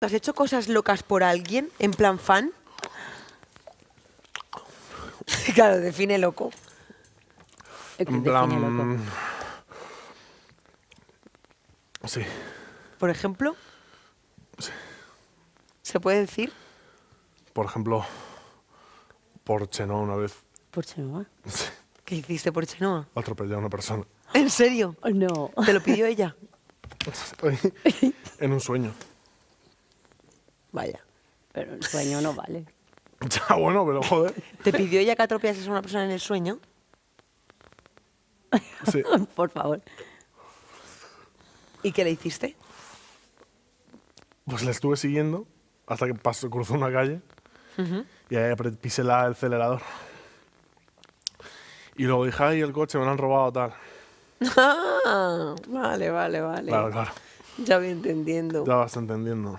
¿Has hecho cosas locas por alguien en plan fan? claro, define loco. En define plan... loco. Sí, Por ejemplo. ¿Se puede decir? por ejemplo, por Chenoa una vez Por Chenoa. ¿Qué hiciste por Chenoa? atropellé a una persona. ¿En serio? No. ¿Te lo pidió ella? en un sueño. Vaya. Pero el sueño no vale. Ya, bueno, pero joder. ¿Te pidió ella que atropellases a una persona en el sueño? Sí. Por favor. ¿Y qué le hiciste? Pues le estuve siguiendo hasta que pasó, cruzó una calle y ahí pisé la, el acelerador. Y luego dije, ay, el coche me lo han robado, tal. Ah, vale, vale, vale. Claro, claro. Ya voy entendiendo. Ya vas entendiendo.